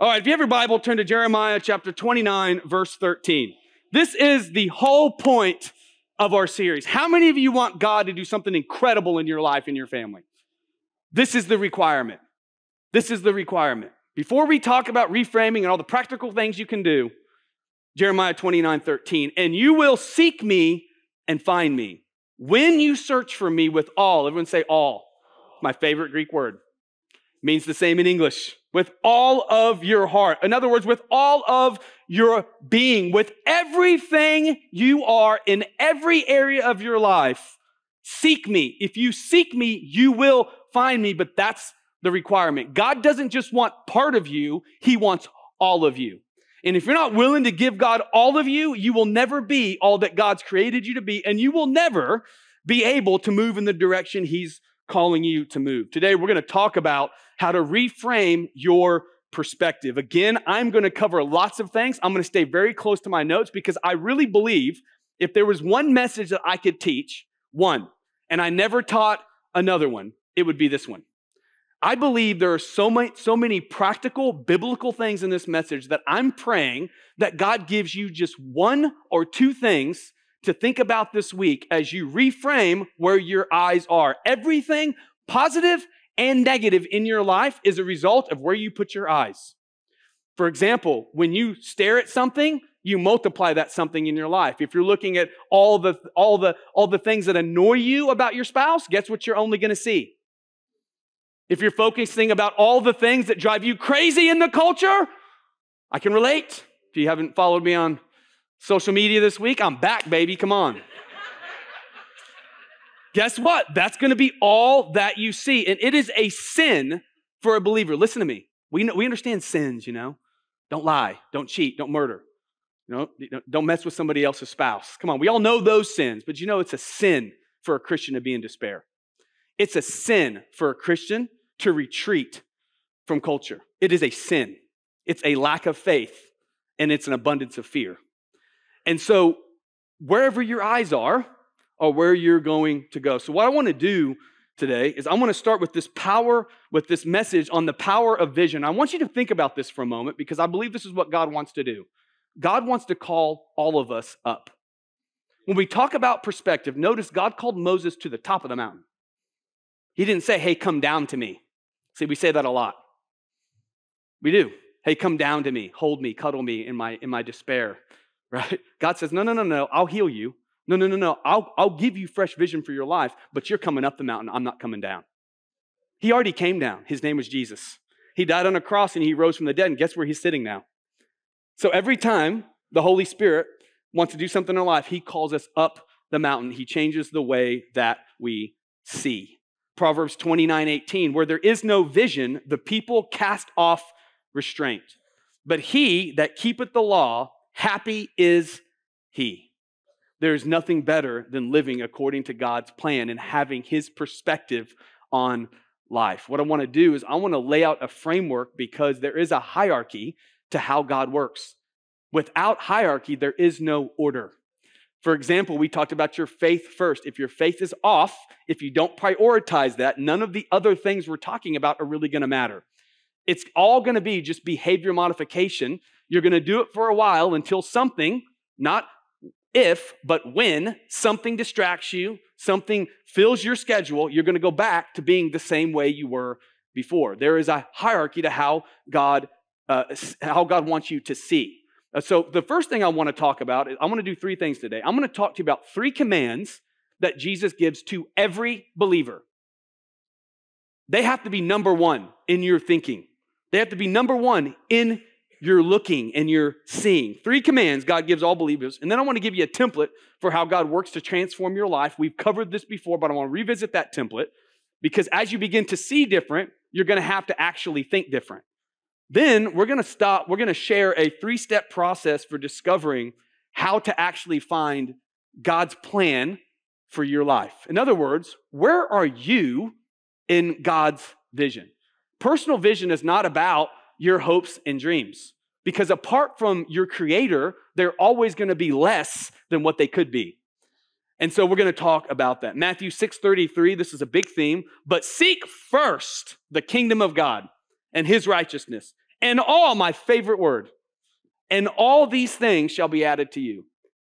All right, if you have your Bible, turn to Jeremiah chapter 29, verse 13. This is the whole point of our series. How many of you want God to do something incredible in your life and your family? This is the requirement. This is the requirement. Before we talk about reframing and all the practical things you can do, Jeremiah 29, 13, and you will seek me and find me when you search for me with all, everyone say all, my favorite Greek word, means the same in English, with all of your heart. In other words, with all of your being, with everything you are in every area of your life, seek me. If you seek me, you will find me, but that's the requirement. God doesn't just want part of you, He wants all of you. And if you're not willing to give God all of you, you will never be all that God's created you to be, and you will never be able to move in the direction He's calling you to move. Today, we're going to talk about how to reframe your perspective. Again, I'm going to cover lots of things. I'm going to stay very close to my notes because I really believe if there was one message that I could teach, one, and I never taught another one, it would be this one. I believe there are so many, so many practical biblical things in this message that I'm praying that God gives you just one or two things to think about this week as you reframe where your eyes are. Everything positive and negative in your life is a result of where you put your eyes. For example, when you stare at something, you multiply that something in your life. If you're looking at all the all the all the things that annoy you about your spouse, guess what you're only going to see? If you're focusing about all the things that drive you crazy in the culture, I can relate. If you haven't followed me on social media this week, I'm back, baby. Come on. Guess what? That's going to be all that you see. And it is a sin for a believer. Listen to me. We, know, we understand sins, you know. Don't lie, don't cheat, don't murder. You know, don't mess with somebody else's spouse. Come on, we all know those sins, but you know it's a sin for a Christian to be in despair. It's a sin for a Christian to retreat from culture. It is a sin. It's a lack of faith and it's an abundance of fear. And so, wherever your eyes are, or where you're going to go. So, what I want to do today is I want to start with this power, with this message on the power of vision. I want you to think about this for a moment because I believe this is what God wants to do. God wants to call all of us up. When we talk about perspective, notice God called Moses to the top of the mountain. He didn't say, hey, come down to me. See, we say that a lot. We do. Hey, come down to me, hold me, cuddle me in my, in my despair, right? God says, no, no, no, no, I'll heal you. No, no, no, no. I'll, I'll give you fresh vision for your life, but you're coming up the mountain. I'm not coming down. He already came down. His name was Jesus. He died on a cross and he rose from the dead. And guess where he's sitting now? So every time the Holy Spirit wants to do something in our life, he calls us up the mountain. He changes the way that we see. Proverbs 29 18, where there is no vision, the people cast off restraint. But he that keepeth the law, happy is he. There is nothing better than living according to God's plan and having his perspective on life. What I want to do is I want to lay out a framework because there is a hierarchy to how God works. Without hierarchy, there is no order. For example, we talked about your faith first. If your faith is off, if you don't prioritize that, none of the other things we're talking about are really going to matter. It's all going to be just behavior modification. You're going to do it for a while until something, not if, but when something distracts you, something fills your schedule, you're going to go back to being the same way you were before. There is a hierarchy to how God, uh, how God wants you to see. Uh, so the first thing I want to talk about is I want to do three things today. I'm going to talk to you about three commands that Jesus gives to every believer. They have to be number one in your thinking. They have to be number one in you're looking and you're seeing. Three commands God gives all believers. And then I want to give you a template for how God works to transform your life. We've covered this before, but I want to revisit that template because as you begin to see different, you're going to have to actually think different. Then we're going to stop, we're going to share a three step process for discovering how to actually find God's plan for your life. In other words, where are you in God's vision? Personal vision is not about your hopes and dreams. Because apart from your creator, they're always going to be less than what they could be. And so we're going to talk about that. Matthew 6:33, this is a big theme, but seek first the kingdom of God and his righteousness, And all, my favorite word, and all these things shall be added to you.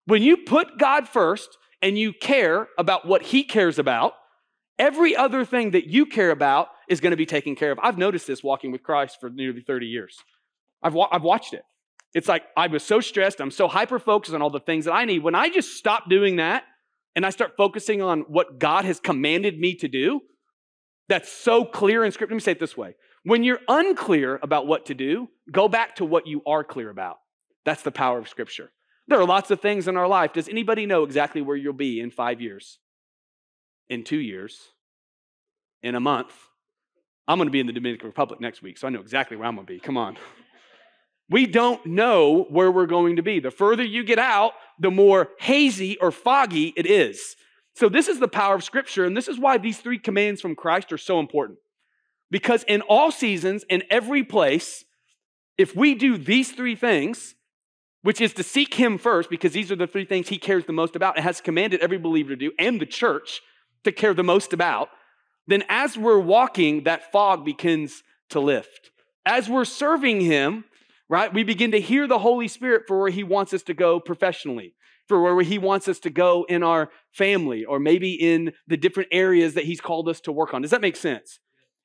When you put God first and you care about what He cares about, every other thing that you care about is going to be taken care of. I've noticed this walking with Christ for nearly 30 years. I've, wa- I've watched it. It's like I was so stressed, I'm so hyper focused on all the things that I need. When I just stop doing that and I start focusing on what God has commanded me to do, that's so clear in Scripture. Let me say it this way when you're unclear about what to do, go back to what you are clear about. That's the power of Scripture. There are lots of things in our life. Does anybody know exactly where you'll be in five years? In two years? In a month? I'm going to be in the Dominican Republic next week, so I know exactly where I'm going to be. Come on. We don't know where we're going to be. The further you get out, the more hazy or foggy it is. So, this is the power of Scripture, and this is why these three commands from Christ are so important. Because in all seasons, in every place, if we do these three things, which is to seek Him first, because these are the three things He cares the most about and has commanded every believer to do, and the church to care the most about, then as we're walking, that fog begins to lift. As we're serving Him, right, we begin to hear the Holy Spirit for where He wants us to go professionally, for where He wants us to go in our family, or maybe in the different areas that He's called us to work on. Does that make sense?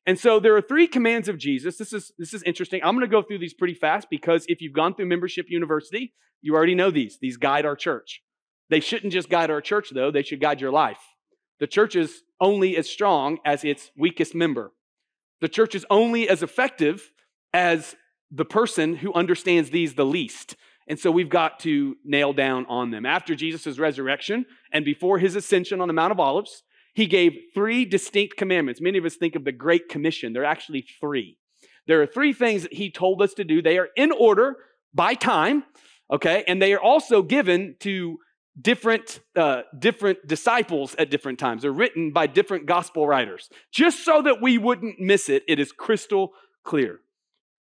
And so there are three commands of Jesus. This is, this is interesting. I'm going to go through these pretty fast because if you've gone through membership university, you already know these. These guide our church. They shouldn't just guide our church, though, they should guide your life. The church is only as strong as its weakest member. The church is only as effective as the person who understands these the least. And so we've got to nail down on them. After Jesus' resurrection and before his ascension on the Mount of Olives, he gave three distinct commandments. Many of us think of the Great Commission. There are actually three. There are three things that he told us to do. They are in order by time, okay? And they are also given to different, uh, different disciples at different times. They're written by different gospel writers. Just so that we wouldn't miss it, it is crystal clear.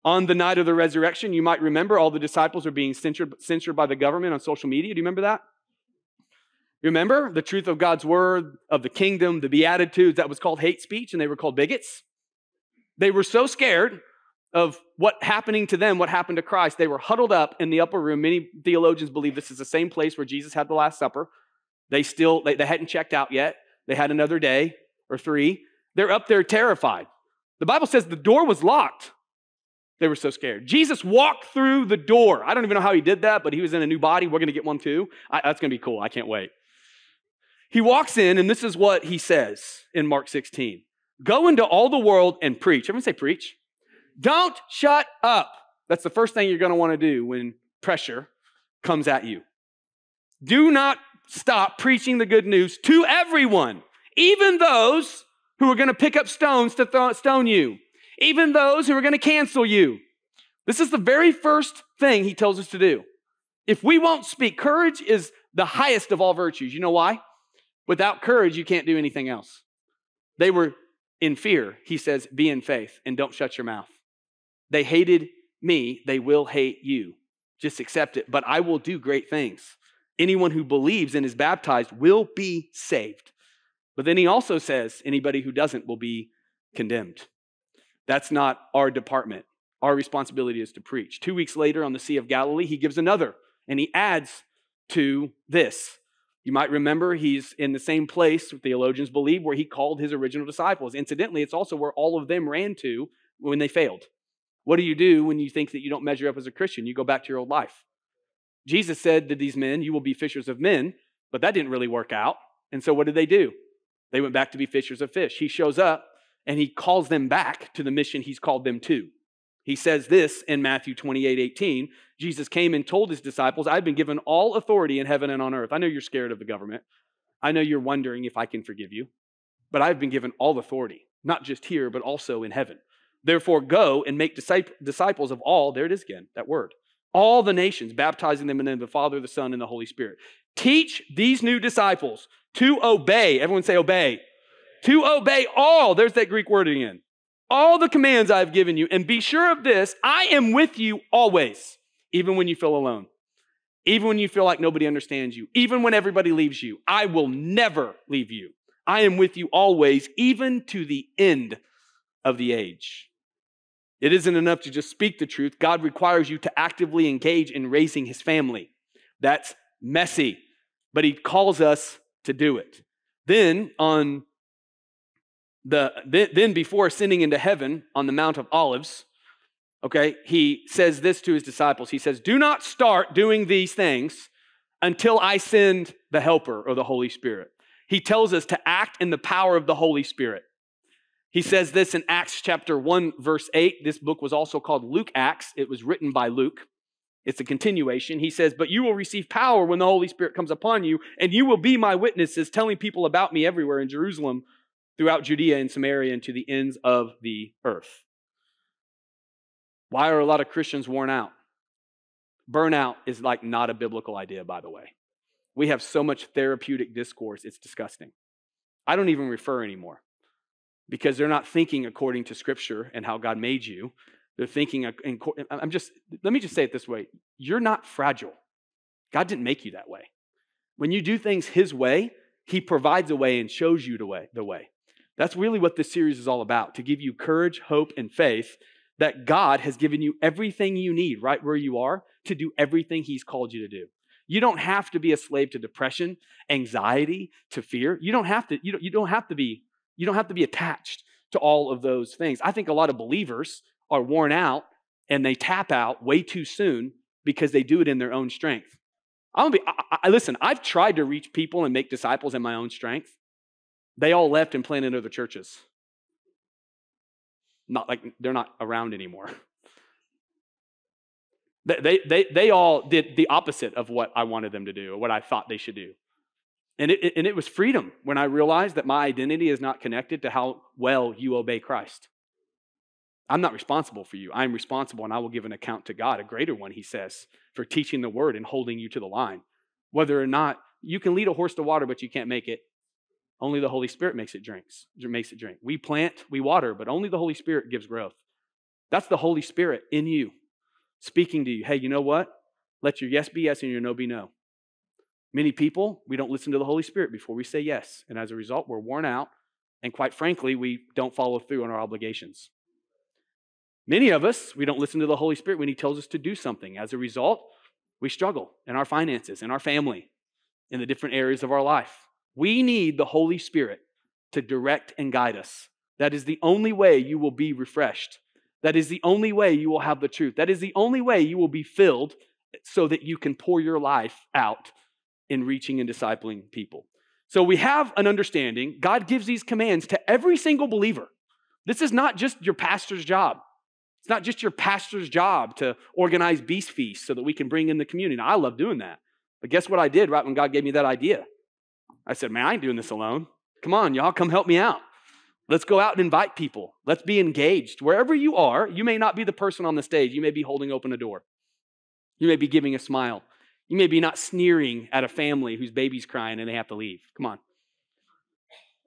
On the night of the resurrection, you might remember all the disciples are being censored, censored by the government on social media. Do you remember that? Remember the truth of God's word, of the kingdom, the Beatitudes, that was called hate speech, and they were called bigots. They were so scared of what happening to them, what happened to Christ. They were huddled up in the upper room. Many theologians believe this is the same place where Jesus had the Last Supper. They still, they, they hadn't checked out yet. They had another day or three. They're up there terrified. The Bible says the door was locked. They were so scared. Jesus walked through the door. I don't even know how he did that, but he was in a new body. We're going to get one too. I, that's going to be cool. I can't wait. He walks in, and this is what he says in Mark 16 Go into all the world and preach. Everyone say preach. Don't shut up. That's the first thing you're going to want to do when pressure comes at you. Do not stop preaching the good news to everyone, even those who are going to pick up stones to stone you, even those who are going to cancel you. This is the very first thing he tells us to do. If we won't speak, courage is the highest of all virtues. You know why? Without courage, you can't do anything else. They were in fear. He says, Be in faith and don't shut your mouth. They hated me, they will hate you. Just accept it. But I will do great things. Anyone who believes and is baptized will be saved. But then he also says, Anybody who doesn't will be condemned. That's not our department. Our responsibility is to preach. Two weeks later on the Sea of Galilee, he gives another, and he adds to this you might remember he's in the same place, theologians believe, where he called his original disciples. Incidentally, it's also where all of them ran to when they failed. What do you do when you think that you don't measure up as a Christian? You go back to your old life. Jesus said to these men, You will be fishers of men, but that didn't really work out. And so what did they do? They went back to be fishers of fish. He shows up and he calls them back to the mission he's called them to. He says this in Matthew 28 18. Jesus came and told his disciples, I've been given all authority in heaven and on earth. I know you're scared of the government. I know you're wondering if I can forgive you, but I've been given all authority, not just here, but also in heaven. Therefore, go and make disciples of all, there it is again, that word, all the nations, baptizing them in the name of the Father, the Son, and the Holy Spirit. Teach these new disciples to obey. Everyone say obey. To obey all. There's that Greek word again all the commands I've given you, and be sure of this I am with you always, even when you feel alone, even when you feel like nobody understands you, even when everybody leaves you. I will never leave you. I am with you always, even to the end of the age. It isn't enough to just speak the truth. God requires you to actively engage in raising his family. That's messy, but he calls us to do it. Then on the then before ascending into heaven on the Mount of Olives, okay, he says this to his disciples. He says, "Do not start doing these things until I send the helper or the Holy Spirit." He tells us to act in the power of the Holy Spirit. He says this in Acts chapter 1 verse 8. This book was also called Luke Acts. It was written by Luke. It's a continuation. He says, But you will receive power when the Holy Spirit comes upon you, and you will be my witnesses, telling people about me everywhere in Jerusalem, throughout Judea and Samaria, and to the ends of the earth. Why are a lot of Christians worn out? Burnout is like not a biblical idea, by the way. We have so much therapeutic discourse, it's disgusting. I don't even refer anymore because they're not thinking according to Scripture and how God made you. They're thinking, I'm just, let me just say it this way you're not fragile. God didn't make you that way. When you do things His way, He provides a way and shows you the way. The way. That's really what this series is all about to give you courage, hope, and faith that God has given you everything you need right where you are to do everything He's called you to do. You don't have to be a slave to depression, anxiety, to fear. You don't have to, you don't, you don't have to be, you don't have to be attached to all of those things. I think a lot of believers are worn out and they tap out way too soon because they do it in their own strength. I'm gonna be, I, I, listen, I've tried to reach people and make disciples in my own strength. They all left and planted other churches. Not like they're not around anymore. They, they, they all did the opposite of what I wanted them to do or what I thought they should do. And it, and it was freedom when I realized that my identity is not connected to how well you obey Christ. I'm not responsible for you. I'm responsible and I will give an account to God, a greater one, he says, for teaching the word and holding you to the line. Whether or not you can lead a horse to water, but you can't make it. Only the Holy Spirit makes it drinks, makes it drink. We plant, we water, but only the Holy Spirit gives growth. That's the Holy Spirit in you, speaking to you. Hey, you know what? Let your yes be yes and your no be no. Many people, we don't listen to the Holy Spirit before we say yes. And as a result, we're worn out. And quite frankly, we don't follow through on our obligations. Many of us, we don't listen to the Holy Spirit when He tells us to do something. As a result, we struggle in our finances, in our family, in the different areas of our life. We need the Holy Spirit to direct and guide us. That is the only way you will be refreshed. That is the only way you will have the truth. That is the only way you will be filled so that you can pour your life out in reaching and discipling people. So we have an understanding. God gives these commands to every single believer. This is not just your pastor's job. It's not just your pastor's job to organize beast feasts so that we can bring in the community. Now, I love doing that. But guess what I did right when God gave me that idea? I said, man, I ain't doing this alone. Come on, y'all, come help me out. Let's go out and invite people. Let's be engaged. Wherever you are, you may not be the person on the stage. You may be holding open a door. You may be giving a smile. You may be not sneering at a family whose baby's crying and they have to leave. Come on.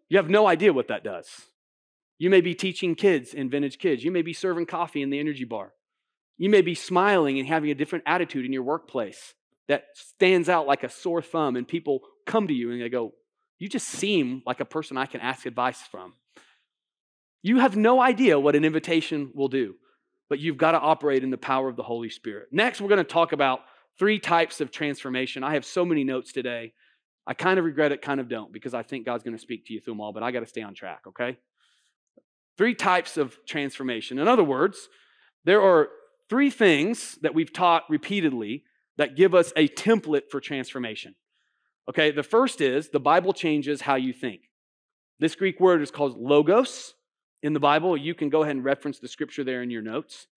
You have no idea what that does. You may be teaching kids in Vintage Kids. You may be serving coffee in the energy bar. You may be smiling and having a different attitude in your workplace that stands out like a sore thumb, and people come to you and they go, You just seem like a person I can ask advice from. You have no idea what an invitation will do, but you've got to operate in the power of the Holy Spirit. Next, we're going to talk about three types of transformation. I have so many notes today. I kind of regret it, kind of don't, because I think God's going to speak to you through them all, but I got to stay on track, okay? Three types of transformation. In other words, there are three things that we've taught repeatedly that give us a template for transformation. Okay, the first is the Bible changes how you think. This Greek word is called logos in the Bible. You can go ahead and reference the scripture there in your notes.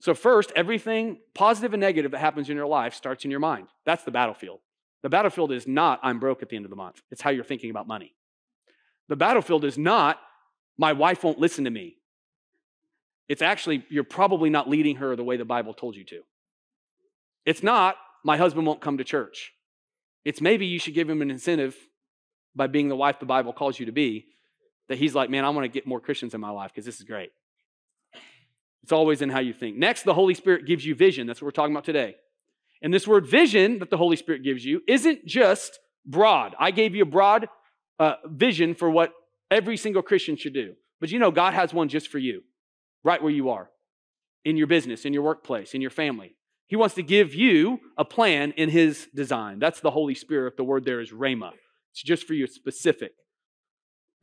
So, first, everything positive and negative that happens in your life starts in your mind. That's the battlefield. The battlefield is not, I'm broke at the end of the month. It's how you're thinking about money. The battlefield is not, my wife won't listen to me. It's actually, you're probably not leading her the way the Bible told you to. It's not, my husband won't come to church. It's maybe you should give him an incentive by being the wife the Bible calls you to be, that he's like, man, I want to get more Christians in my life because this is great. It's always in how you think. Next, the Holy Spirit gives you vision. That's what we're talking about today. And this word vision that the Holy Spirit gives you isn't just broad. I gave you a broad uh, vision for what every single Christian should do. But you know, God has one just for you, right where you are. in your business, in your workplace, in your family. He wants to give you a plan in His design. That's the Holy Spirit. The word there is rhema. It's just for you, it's specific.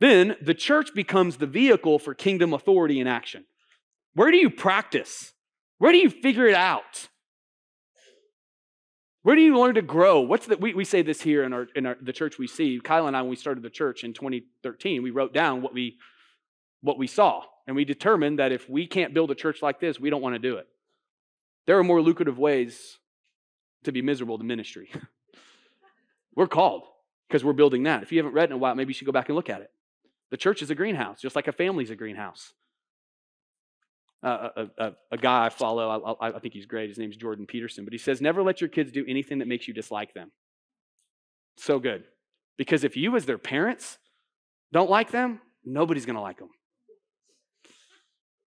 Then the church becomes the vehicle for kingdom authority in action. Where do you practice? Where do you figure it out? Where do you learn to grow? What's the, we, we say this here in, our, in our, the church we see. Kyle and I, when we started the church in 2013, we wrote down what we, what we saw. And we determined that if we can't build a church like this, we don't want to do it. There are more lucrative ways to be miserable than ministry. we're called because we're building that. If you haven't read in a while, maybe you should go back and look at it. The church is a greenhouse, just like a family's a greenhouse. A, a, a, guy I follow, I, I think he's great. His name's Jordan Peterson, but he says, Never let your kids do anything that makes you dislike them. So good. Because if you, as their parents, don't like them, nobody's going to like them.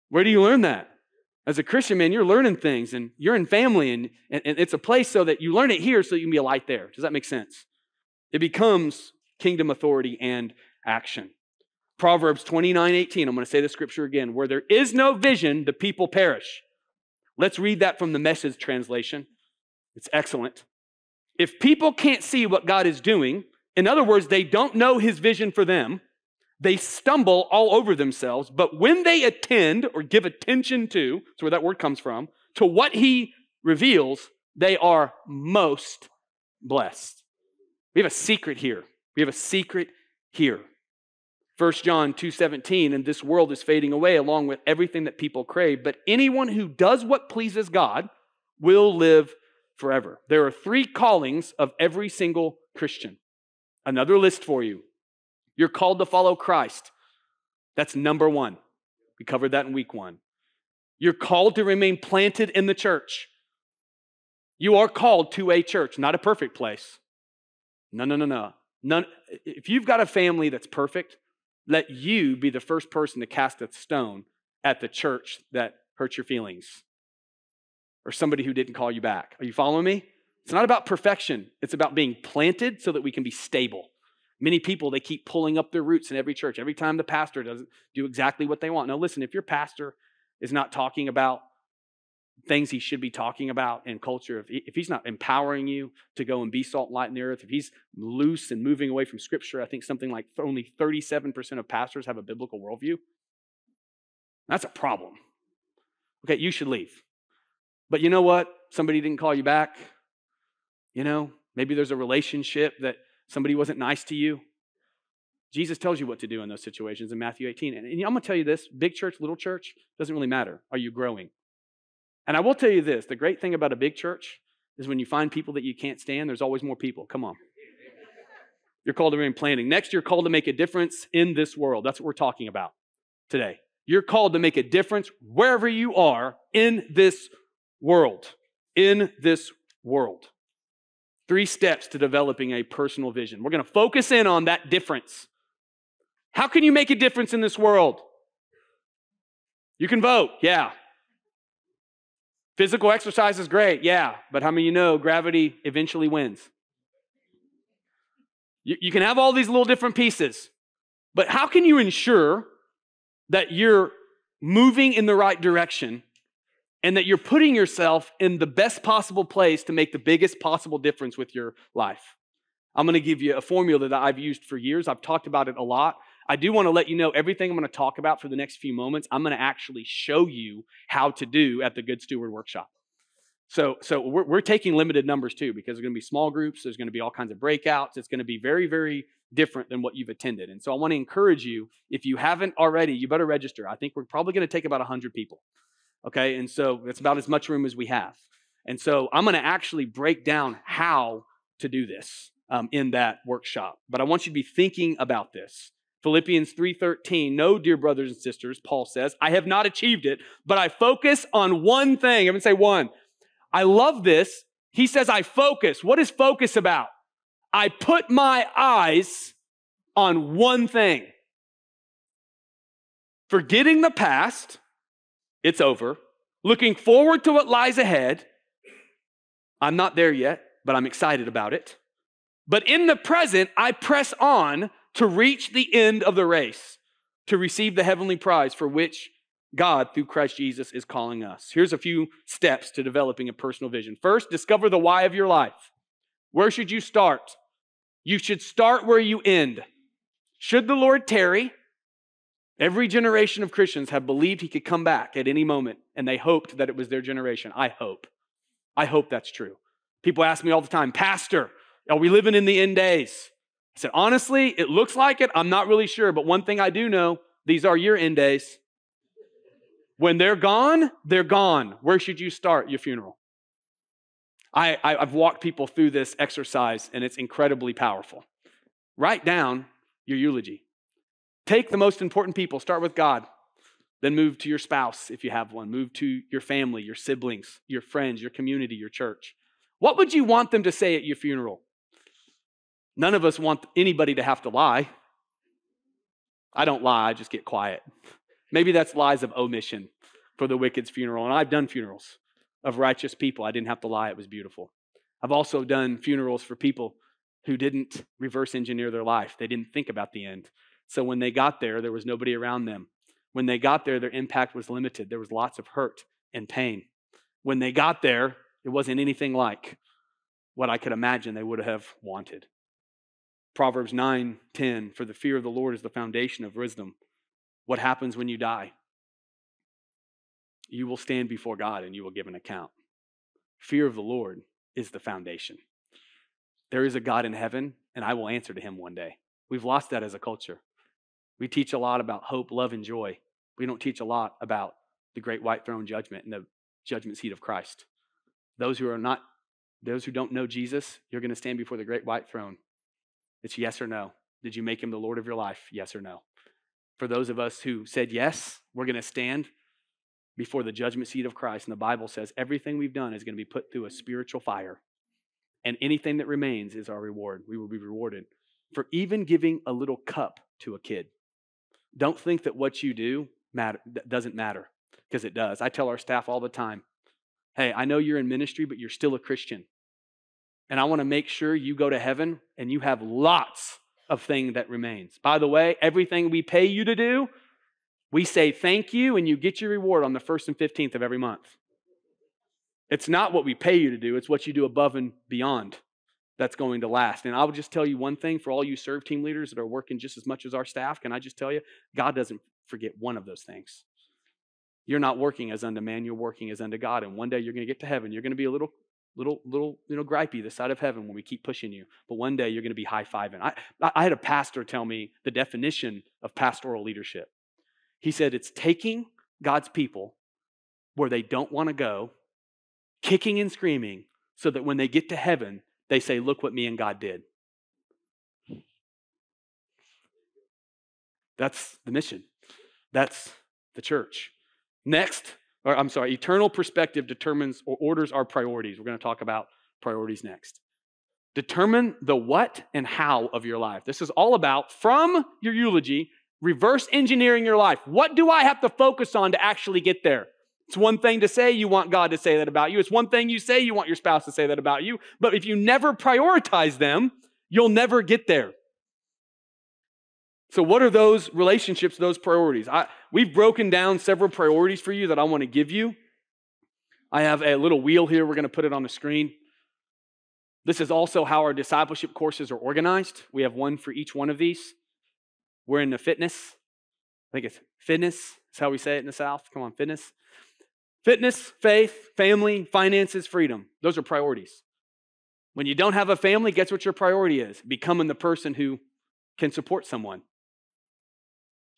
Where do you learn that? As a Christian, man, you're learning things and you're in family, and, and, and it's a place so that you learn it here so you can be a light there. Does that make sense? It becomes kingdom authority and action. Proverbs 29 18, I'm going to say the scripture again. Where there is no vision, the people perish. Let's read that from the message translation. It's excellent. If people can't see what God is doing, in other words, they don't know his vision for them, they stumble all over themselves. But when they attend or give attention to, that's where that word comes from, to what he reveals, they are most blessed. We have a secret here. We have a secret here. 1 John 2:17 and this world is fading away along with everything that people crave, but anyone who does what pleases God will live forever. There are three callings of every single Christian. Another list for you. You're called to follow Christ. That's number one. We covered that in week one. You're called to remain planted in the church. You are called to a church, not a perfect place. No, no, no, no. None, if you've got a family that's perfect, let you be the first person to cast a stone at the church that hurt your feelings or somebody who didn't call you back. Are you following me? It's not about perfection, it's about being planted so that we can be stable. Many people, they keep pulling up their roots in every church. Every time the pastor doesn't do exactly what they want. Now, listen, if your pastor is not talking about things he should be talking about in culture, if, he, if he's not empowering you to go and be salt and light in the earth, if he's loose and moving away from scripture, I think something like only 37% of pastors have a biblical worldview. That's a problem. Okay, you should leave. But you know what? Somebody didn't call you back. You know, maybe there's a relationship that somebody wasn't nice to you. Jesus tells you what to do in those situations in Matthew 18. And, I'm going to tell you this big church, little church, doesn't really matter. Are you growing? And I will tell you this the great thing about a big church is when you find people that you can't stand, there's always more people. Come on. You're called to remain planting. Next, you're called to make a difference in this world. That's what we're talking about today. You're called to make a difference wherever you are in this world. In this world. Three steps to developing a personal vision. We're going to focus in on that difference. How can you make a difference in this world? You can vote, yeah. Physical exercise is great, yeah. But how many you know gravity eventually wins? You, you can have all these little different pieces, but how can you ensure that you're moving in the right direction and that you're putting yourself in the best possible place to make the biggest possible difference with your life. I'm going to give you a formula that I've used for years. I've talked about it a lot. I do want to let you know everything I'm going to talk about for the next few moments, I'm going to actually show you how to do at the Good Steward Workshop. So, so we're, we're taking limited numbers too because there's going to be small groups, there's going to be all kinds of breakouts. It's going to be very, very different than what you've attended. And so I want to encourage you, if you haven't already, you better register. I think we're probably going to take about 100 people. Okay, and so it's about as much room as we have. And so I'm going to actually break down how to do this um, in that workshop. But I want you to be thinking about this. Philippians 3:13, no, dear brothers and sisters, Paul says, I have not achieved it, but I focus on one thing. I'm going to say one. I love this. He says, I focus. What is focus about? I put my eyes on one thing. Forgetting the past it's over. Looking forward to what lies ahead. I'm not there yet, but I'm excited about it. But in the present, I press on to reach the end of the race, to receive the heavenly prize for which God, through Christ Jesus, is calling us. Here's a few steps to developing a personal vision. First, discover the why of your life. Where should you start? You should start where you end. Should the Lord tarry, every generation of Christians have believed he could come back at any moment, and they hoped that it was their generation. I hope. I hope that's true. People ask me all the time, Pastor, are we living in the end days? I said, honestly, it looks like it. I'm not really sure, but one thing I do know these are your end days. When they're gone, they're gone. Where should you start your funeral? I, I, have walked people through this exercise, and it's incredibly powerful. Write down your eulogy. Take the most important people, start with God, then move to your spouse if you have one, move to your family, your siblings, your friends, your community, your church. What would you want them to say at your funeral? None of us want anybody to have to lie. I don't lie, I just get quiet. Maybe that's lies of omission for the wicked's funeral. And I've done funerals of righteous people. I didn't have to lie, it was beautiful. I've also done funerals for people who didn't reverse engineer their life, they didn't think about the end. So when they got there, there was nobody around them. When they got there, their impact was limited. There was lots of hurt and pain. When they got there, it wasn't anything like what I could imagine they would have wanted. Proverbs 9 10, for the fear of the Lord is the foundation of wisdom. What happens when you die? You will stand before God and you will give an account. Fear of the Lord is the foundation. There is a God in heaven, and I will answer to him one day. We've lost that as a culture. We teach a lot about hope, love, and joy. We don't teach a lot about the great white throne judgment and the judgment seat of Christ. Those who are not, those who don't know Jesus, you're going to stand before the great white throne. It's yes or no. Did you make him the Lord of your life? Yes or no? For those of us who said yes, we're going to stand before the judgment seat of Christ. And the Bible says everything we've done is going to be put through a spiritual fire. And anything that remains is our reward. We will be rewarded for even giving a little cup to a kid. Don't think that what you do matter, doesn't matter, because it does. I tell our staff all the time hey, I know you're in ministry, but you're still a Christian. And I want to make sure you go to heaven and you have lots of thing that remains. By the way, everything we pay you to do, we say thank you and you get your reward on the 1st and 15th of every month. It's not what we pay you to do, it's what you do above and beyond that's going to last. And I will just tell you one thing for all you serve team leaders that are working just as much as our staff, can I just tell you, God doesn't forget one of those things. You're not working as unto man, you're working as unto God. And one day you're going to get to heaven. You're going to be a little little little you know gripey this side of heaven when we keep pushing you. But one day you're going to be high-fiving. I, I had a pastor tell me the definition of pastoral leadership. He said it's taking god's people where they don't want to go kicking and screaming so that when they get to heaven they say look what me and god did that's the mission. That's the church. Next or I'm sorry, eternal perspective determines or orders our priorities. We're going to talk about priorities next. Determine the what and how of your life. This is all about, from your eulogy, reverse engineering your life. What do I have to focus on to actually get there? It's one thing to say you want God to say that about you. It's one thing you say you want your spouse to say that about you. But if you never prioritize them, you'll never get there. So, what are those relationships, those priorities? I, we've broken down several priorities for you that I want to give you. I have a little wheel here. We're going to put it on the screen. This is also how our discipleship courses are organized. We have one for each one of these. We're in the fitness. I think it's fitness, is how we say it in the South. Come on, fitness. Fitness, faith, family, finances, freedom. Those are priorities. When you don't have a family, guess what your priority is? Becoming the person who can support someone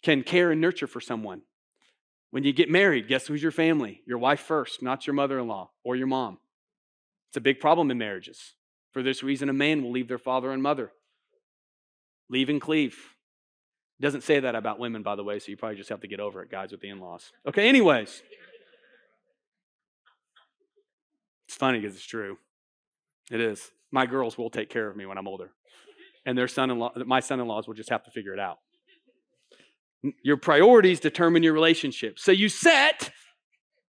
can care and nurture for someone. When you get married, guess who's your family? Your wife first, not your mother in law or your mom. It's a big problem in marriages. For this reason, a man will leave their father and mother, leave and cleave. It doesn't say that about women, by the way, so you probably just have to get over it, guys, with the in laws. Okay, anyways. It's funny because it's true. It is. My girls will take care of me when I'm older. And their son in law, my son in laws will just have to figure it out. Your priorities determine your relationship. So you set,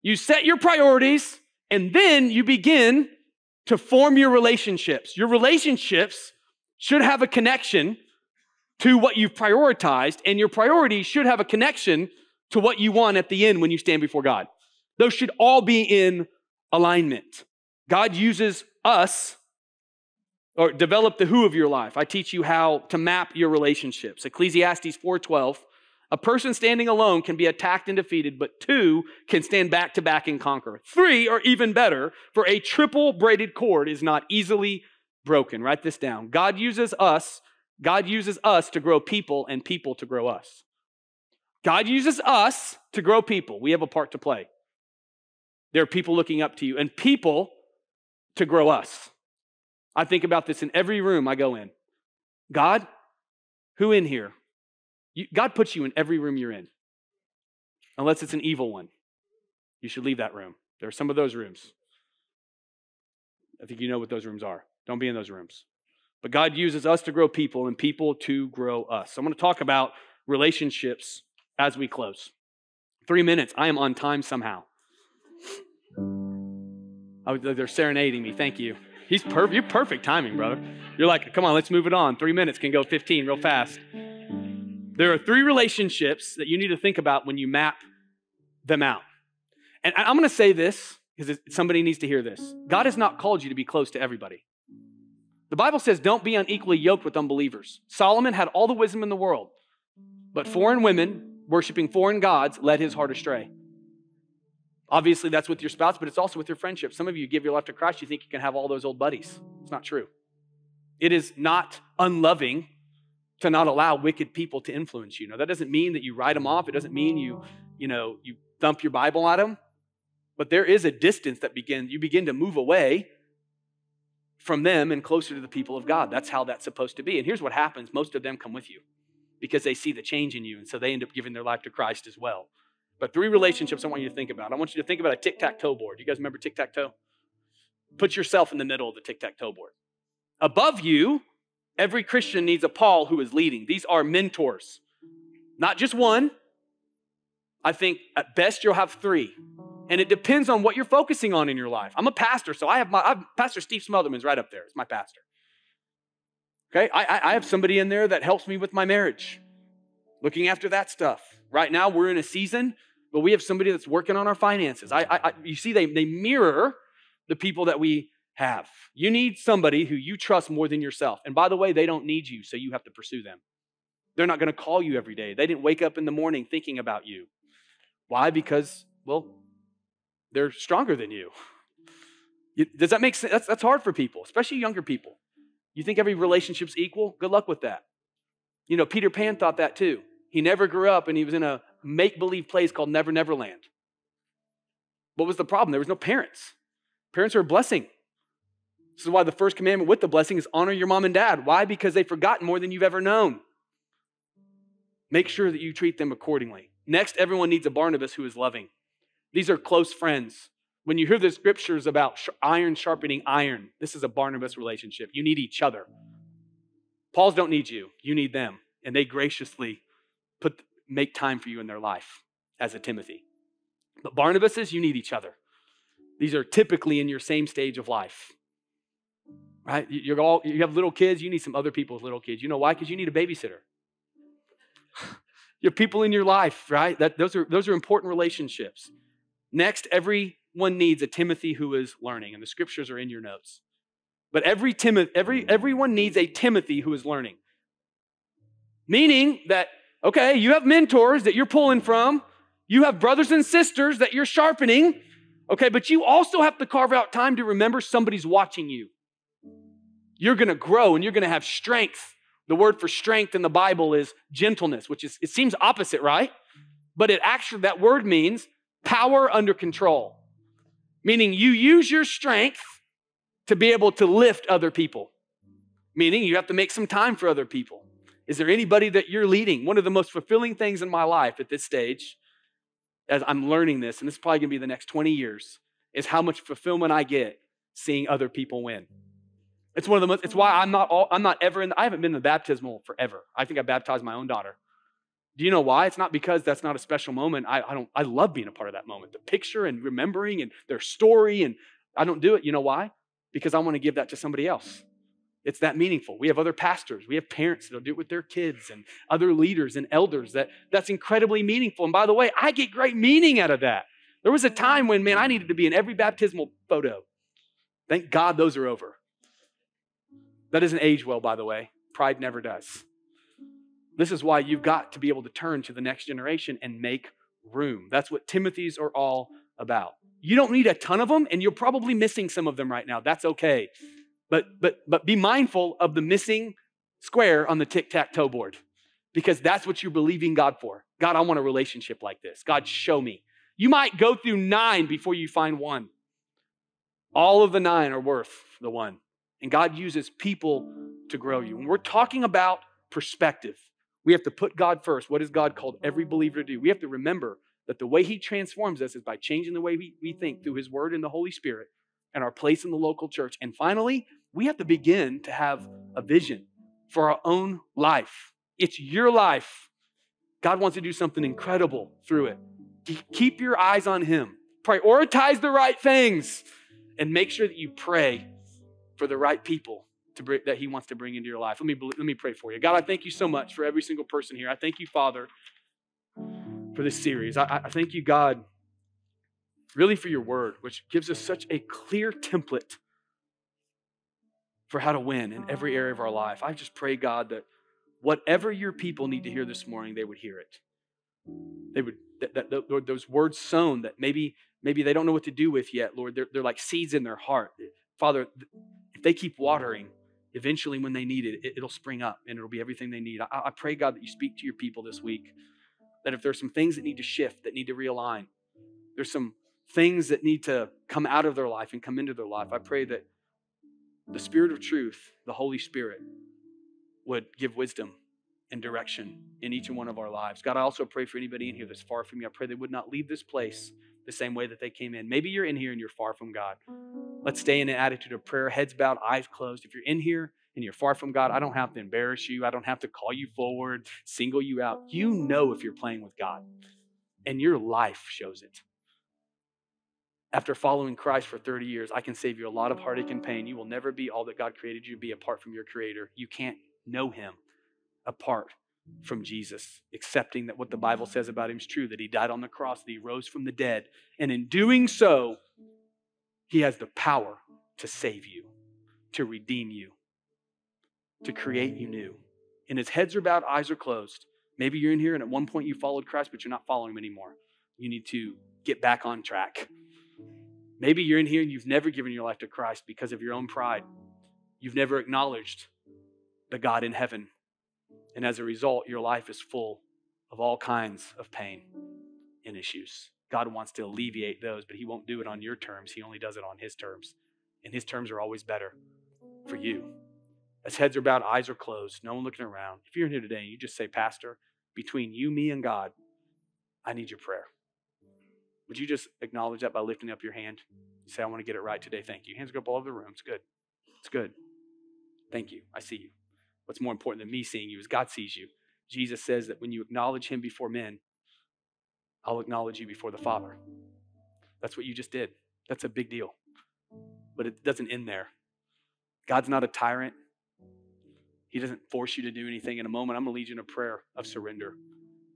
you set your priorities, and then you begin to form your relationships. Your relationships should have a connection to what you've prioritized, and your priorities should have a connection to what you want at the end when you stand before God. Those should all be in alignment. God uses us or develop the who of your life. I teach you how to map your relationships. Ecclesiastes 4:12 a person standing alone can be attacked and defeated, but two can stand back to back and conquer. Three are even better, for a triple braided cord is not easily broken. Write this down. God uses us, God uses us to grow people and people to grow us. God uses us to grow people. We have a part to play. There are people looking up to you and people to grow us. I think about this in every room I go in. God, who in here you, God puts you in every room you're in, unless it's an evil one. You should leave that room. There are some of those rooms. I think you know what those rooms are. Don't be in those rooms. But God uses us to grow people and people to grow us. I'm going to talk about relationships as we close. Three minutes. I am on time somehow. Oh, they're serenading me. Thank you. He's perfect. You're perfect timing, brother. You're like, come on, let's move it on. Three minutes can go 15 real fast. There are three relationships that you need to think about when you map them out. And I'm going to say this because somebody needs to hear this. God has not called you to be close to everybody. The Bible says, don't be unequally yoked with unbelievers. Solomon had all the wisdom in the world, but foreign women worshiping foreign gods led his heart astray. Obviously, that's with your spouse, but it's also with your friendship. Some of you give your life to Christ, you think you can have all those old buddies. It's not true. It is not unloving to not allow wicked people to influence you. Now, that doesn't mean that you write them off. It doesn't mean you, you know, you thump your Bible at them. But there is a distance that begins, you begin to move away from them and closer to the people of God. That's how that's supposed to be. And here's what happens most of them come with you because they see the change in you. And so they end up giving their life to Christ as well. But three relationships I want you to think about. I want you to think about a tic tac toe board. You guys remember tic tac toe? Put yourself in the middle of the tic tac toe board. Above you Every Christian needs a Paul who is leading. These are mentors, not just one. I think at best you'll have three. And it depends on what you're focusing on in your life. I'm a pastor, so I have my I have Pastor Steve Smotherman's right up there. It's my pastor. Okay, I, I have somebody in there that helps me with my marriage, looking after that stuff. Right now, we're in a season, but we have somebody that's working on our finances. I, I, I you see, they, they mirror the people that we have. You need somebody who you trust more than yourself. And by the way, they don't need you, so you have to pursue them. They're not going to call you every day. They didn't wake up in the morning thinking about you. Why? Because, well, they're stronger than you. Does that make sense? That's, that's hard for people, especially younger people. You think every relationship's equal? Good luck with that. You know, Peter Pan thought that too. He never grew up and he was in a make believe place called Never Never Land. What was the problem? There was no parents. Parents are a blessing. This is why the first commandment with the blessing is honor your mom and dad. Why? Because they've forgotten more than you've ever known. Make sure that you treat them accordingly. Next, everyone needs a Barnabas who is loving. These are close friends. When you hear the scriptures about iron sharpening iron, this is a Barnabas relationship. You need each other. Paul's don't need you, you need them. And they graciously put, make time for you in their life as a Timothy. But Barnabas's, you need each other. These are typically in your same stage of life right? You're all, you have little kids, you need some other people's little kids. You know why? Because you need a babysitter. you have people in your life, right? That, those, are, those are important relationships. Next, everyone needs a Timothy who is learning, and the scriptures are in your notes. But every Timothy, every, everyone needs a Timothy who is learning. Meaning that, okay, you have mentors that you're pulling from, you have brothers and sisters that you're sharpening, okay, but you also have to carve out time to remember somebody's watching you you're going to grow and you're going to have strength. The word for strength in the Bible is gentleness, which is, it seems opposite, right? But it actually, that word means power under control, meaning you use your strength to be able to lift other people, meaning you have to make some time for other people. Is there anybody that you're leading? One of the most fulfilling things in my life at this stage, as I'm learning this, and this is probably gonna be the next 20 years, is how much fulfillment I get seeing other people win. It's one of the most, it's why I'm not all, I'm not ever in, I haven't been in the baptismal forever. I think I baptized my own daughter. Do you know why? It's not because that's not a special moment. I, I don't, I love being a part of that moment. The picture and remembering and their story, and I don't do it. You know why? Because I want to give that to somebody else. It's that meaningful. We have other pastors, we have parents that'll do it with their kids, and other leaders and elders. That, that's incredibly meaningful. And by the way, I get great meaning out of that. There was a time when, man, I needed to be in every baptismal photo. Thank God those are over. That doesn't age well, by the way. Pride never does. This is why you've got to be able to turn to the next generation and make room. That's what Timothy's are all about. You don't need a ton of them, and you're probably missing some of them right now. That's okay. But but but be mindful of the missing square on the tic-tac-toe board. Because that's what you're believing God for. God, I want a relationship like this. God, show me. You might go through nine before you find one. All of the nine are worth the one. And God uses people to grow you. When we're talking about perspective, we have to put God first. What has God called every believer to do? We have to remember that the way He transforms us is by changing the way we, we think through His Word and the Holy Spirit and our place in the local church. And finally, we have to begin to have a vision for our own life. It's your life. God wants to do something incredible through it. Keep your eyes on Him. Prioritize the right things and make sure that you pray for the right people bring, that He wants to bring into your life. Let me, let me pray for you. God, I thank you so much for every single person here. I thank you, Father, for this series. I, I thank you, God, really for your word, which gives us such a clear template for how to win in every area of our life. I just pray, God, that whatever your people need to hear this morning, they would hear it. They would that, that, that, those words sown that maybe maybe they don't know what to do with yet, Lord. They're, they're like seeds in their heart. Father, if they keep watering, eventually when they need it, it will spring up and it'll be everything they need. I, I pray, God, that you speak to your people this week. That if there's some things that need to shift, that need to realign, there's some things that need to come out of their life and come into their life, I pray that the Spirit of truth, the Holy Spirit, would give wisdom and direction in each and one of our lives. God, I also pray for anybody in here that's far from you. I pray they would not leave this place the same way that they came in. Maybe you're in here and you're far from God. Let's stay in an attitude of prayer, heads bowed, eyes closed. If you're in here and you're far from God, I don't have to embarrass you. I don't have to call you forward, single you out. You know if you're playing with God, and your life shows it. After following Christ for 30 years, I can save you a lot of heartache and pain. You will never be all that God created you to be apart from your Creator. You can't know Him apart from Jesus, accepting that what the Bible says about him is true, that he died on the cross, that he rose from the dead. And in doing so, he has the power to save you, to redeem you, to create you new. And his heads are bowed, eyes are closed. Maybe you're in here and at one point you followed Christ, but you're not following him anymore. You need to get back on track. Maybe you're in here and you've never given your life to Christ because of your own pride. You've never acknowledged the God in heaven and as a result, your life is full of all kinds of pain and issues. God wants to alleviate those, but He won't do it on your terms. He only does it on His terms. And His terms are always better for you. As heads are bowed, eyes are closed, no one looking around. If you're here today and you just say, Pastor, between you, me, and God, I need your prayer. Would you just acknowledge that by lifting up your hand? Say, I want to get it right today. Thank you. Hands go up all over the room. It's good. It's good. Thank you. I see you. What's more important than me seeing you is God sees you. Jesus says that when you acknowledge him before men, I'll acknowledge you before the Father. That's what you just did. That's a big deal. But it doesn't end there. God's not a tyrant. He doesn't force you to do anything. In a moment, I'm going to lead you in a prayer of surrender.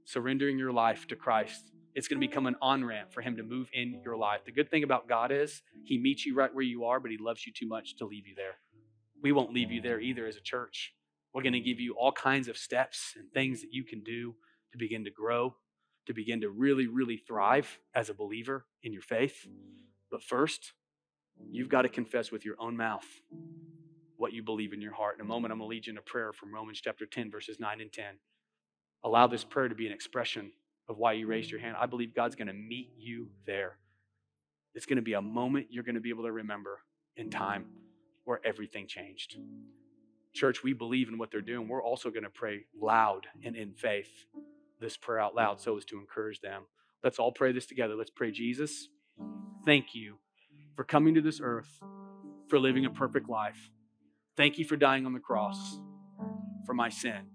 Surrendering your life to Christ. It's going to become an on ramp for Him to move in your life. The good thing about God is He meets you right where you are, but He loves you too much to leave you there. We won't leave you there either as a church. We're going to give you all kinds of steps and things that you can do to begin to grow, to begin to really, really thrive as a believer in your faith. But first, you've got to confess with your own mouth what you believe in your heart. In a moment, I'm going to lead you in a prayer from Romans chapter 10, verses 9 and 10. Allow this prayer to be an expression of why you raised your hand. I believe God's going to meet you there. It's going to be a moment you're going to be able to remember in time where everything changed. Church, we believe in what they're doing. We're also going to pray loud and in faith this prayer out loud so as to encourage them. Let's all pray this together. Let's pray, Jesus, thank you for coming to this earth, for living a perfect life. Thank you for dying on the cross for my sin.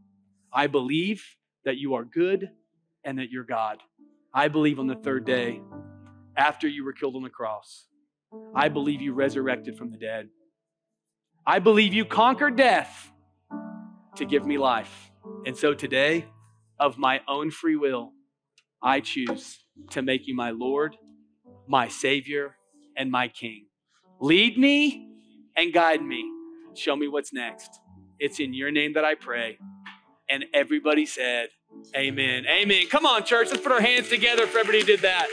I believe that you are good and that you're God. I believe on the third day, after you were killed on the cross, I believe you resurrected from the dead. I believe you conquered death to give me life. And so today, of my own free will, I choose to make you my Lord, my Savior, and my King. Lead me and guide me. Show me what's next. It's in your name that I pray. And everybody said, Amen. Amen. Come on, church. Let's put our hands together for everybody who did that.